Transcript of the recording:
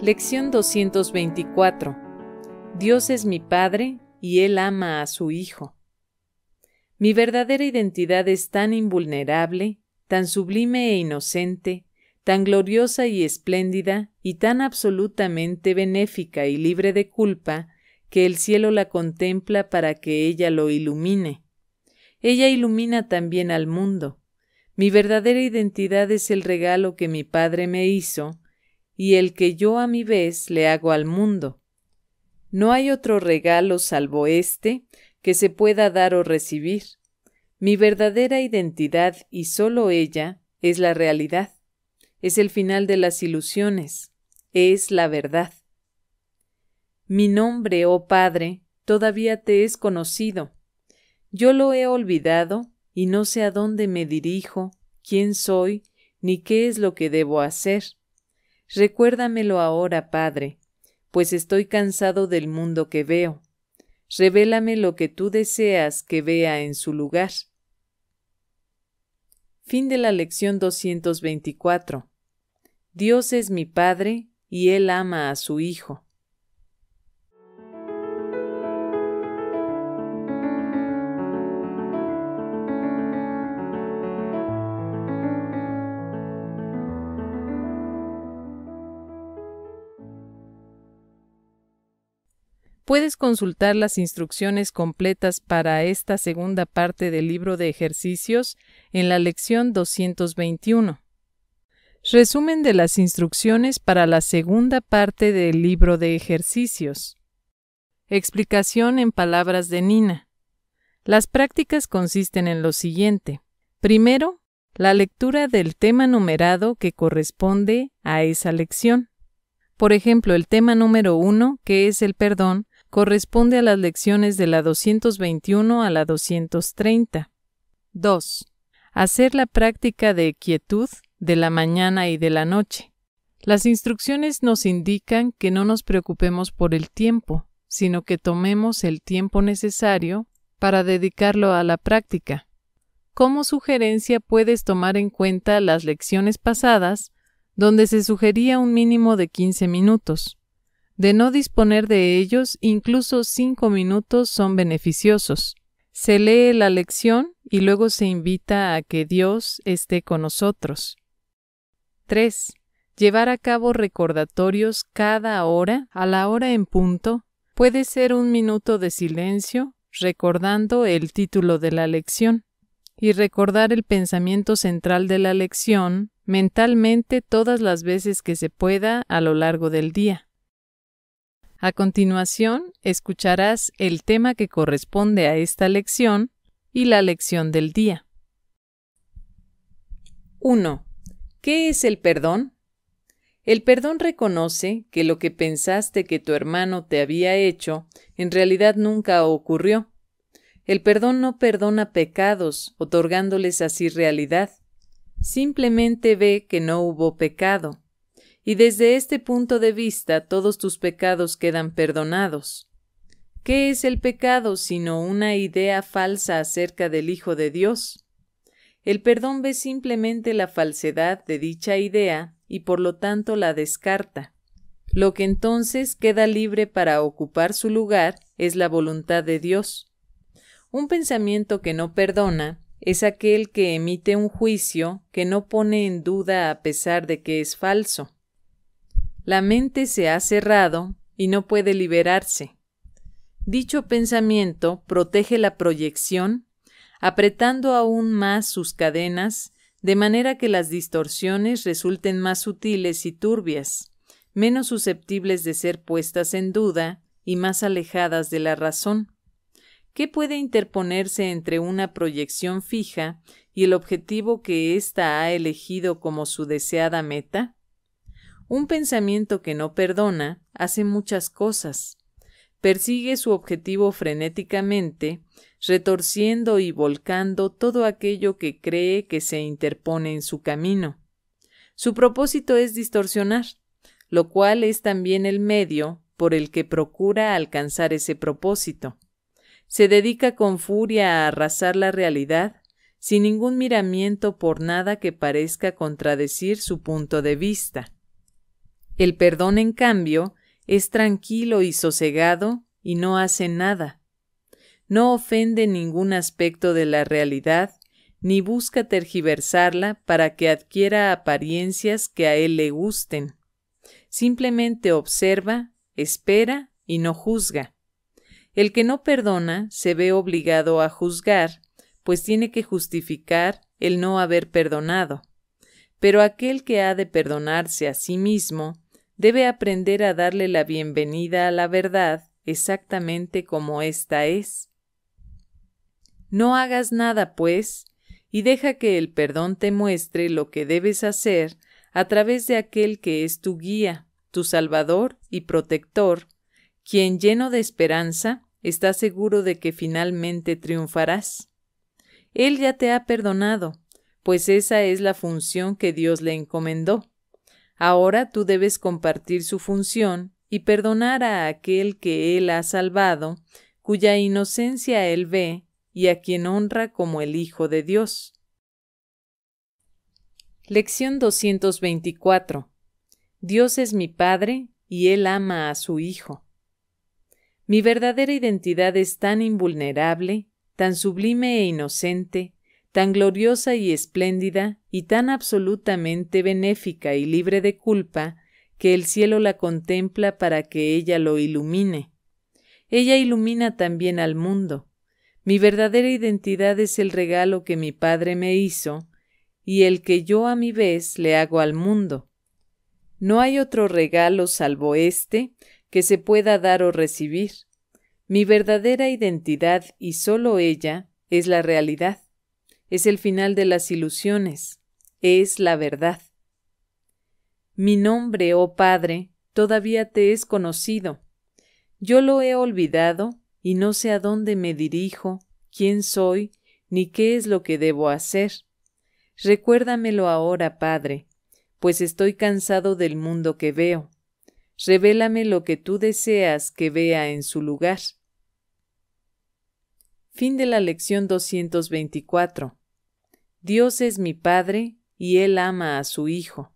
Lección 224. Dios es mi Padre y Él ama a su Hijo. Mi verdadera identidad es tan invulnerable, tan sublime e inocente, tan gloriosa y espléndida, y tan absolutamente benéfica y libre de culpa, que el cielo la contempla para que ella lo ilumine. Ella ilumina también al mundo. Mi verdadera identidad es el regalo que mi Padre me hizo, y el que yo a mi vez le hago al mundo. No hay otro regalo salvo este que se pueda dar o recibir. Mi verdadera identidad, y sólo ella, es la realidad. Es el final de las ilusiones. Es la verdad. Mi nombre, oh Padre, todavía te es conocido. Yo lo he olvidado y no sé a dónde me dirijo, quién soy, ni qué es lo que debo hacer. Recuérdamelo ahora, Padre, pues estoy cansado del mundo que veo. Revélame lo que tú deseas que vea en su lugar. Fin de la lección 224. Dios es mi Padre y Él ama a su Hijo. Puedes consultar las instrucciones completas para esta segunda parte del libro de ejercicios en la lección 221. Resumen de las instrucciones para la segunda parte del libro de ejercicios. Explicación en palabras de Nina. Las prácticas consisten en lo siguiente. Primero, la lectura del tema numerado que corresponde a esa lección. Por ejemplo, el tema número uno, que es el perdón, corresponde a las lecciones de la 221 a la 230. 2. Hacer la práctica de quietud de la mañana y de la noche. Las instrucciones nos indican que no nos preocupemos por el tiempo, sino que tomemos el tiempo necesario para dedicarlo a la práctica. Como sugerencia puedes tomar en cuenta las lecciones pasadas, donde se sugería un mínimo de 15 minutos. De no disponer de ellos, incluso cinco minutos son beneficiosos. Se lee la lección y luego se invita a que Dios esté con nosotros. 3. Llevar a cabo recordatorios cada hora, a la hora en punto. Puede ser un minuto de silencio, recordando el título de la lección, y recordar el pensamiento central de la lección mentalmente todas las veces que se pueda a lo largo del día. A continuación, escucharás el tema que corresponde a esta lección y la lección del día. 1. ¿Qué es el perdón? El perdón reconoce que lo que pensaste que tu hermano te había hecho en realidad nunca ocurrió. El perdón no perdona pecados, otorgándoles así realidad. Simplemente ve que no hubo pecado y desde este punto de vista todos tus pecados quedan perdonados. ¿Qué es el pecado sino una idea falsa acerca del Hijo de Dios? El perdón ve simplemente la falsedad de dicha idea y por lo tanto la descarta. Lo que entonces queda libre para ocupar su lugar es la voluntad de Dios. Un pensamiento que no perdona es aquel que emite un juicio que no pone en duda a pesar de que es falso. La mente se ha cerrado y no puede liberarse. Dicho pensamiento protege la proyección, apretando aún más sus cadenas, de manera que las distorsiones resulten más sutiles y turbias, menos susceptibles de ser puestas en duda y más alejadas de la razón. ¿Qué puede interponerse entre una proyección fija y el objetivo que ésta ha elegido como su deseada meta? Un pensamiento que no perdona hace muchas cosas. Persigue su objetivo frenéticamente, retorciendo y volcando todo aquello que cree que se interpone en su camino. Su propósito es distorsionar, lo cual es también el medio por el que procura alcanzar ese propósito. Se dedica con furia a arrasar la realidad, sin ningún miramiento por nada que parezca contradecir su punto de vista. El perdón, en cambio, es tranquilo y sosegado y no hace nada. No ofende ningún aspecto de la realidad ni busca tergiversarla para que adquiera apariencias que a él le gusten. Simplemente observa, espera y no juzga. El que no perdona se ve obligado a juzgar, pues tiene que justificar el no haber perdonado. Pero aquel que ha de perdonarse a sí mismo debe aprender a darle la bienvenida a la verdad exactamente como ésta es. No hagas nada, pues, y deja que el perdón te muestre lo que debes hacer a través de aquel que es tu guía, tu salvador y protector, quien lleno de esperanza está seguro de que finalmente triunfarás. Él ya te ha perdonado, pues esa es la función que Dios le encomendó. Ahora tú debes compartir su función y perdonar a aquel que Él ha salvado, cuya inocencia Él ve y a quien honra como el Hijo de Dios. Lección 224. Dios es mi Padre y Él ama a su Hijo. Mi verdadera identidad es tan invulnerable, tan sublime e inocente, tan gloriosa y espléndida, y tan absolutamente benéfica y libre de culpa, que el cielo la contempla para que ella lo ilumine. Ella ilumina también al mundo, mi verdadera identidad es el regalo que mi Padre me hizo y el que yo a mi vez le hago al mundo. No hay otro regalo salvo este que se pueda dar o recibir. Mi verdadera identidad y sólo ella es la realidad, es el final de las ilusiones, es la verdad. Mi nombre, oh Padre, todavía te es conocido. Yo lo he olvidado y no sé a dónde me dirijo, quién soy, ni qué es lo que debo hacer. Recuérdamelo ahora, Padre, pues estoy cansado del mundo que veo. Revélame lo que tú deseas que vea en su lugar. Fin de la lección 224. Dios es mi Padre y Él ama a su Hijo.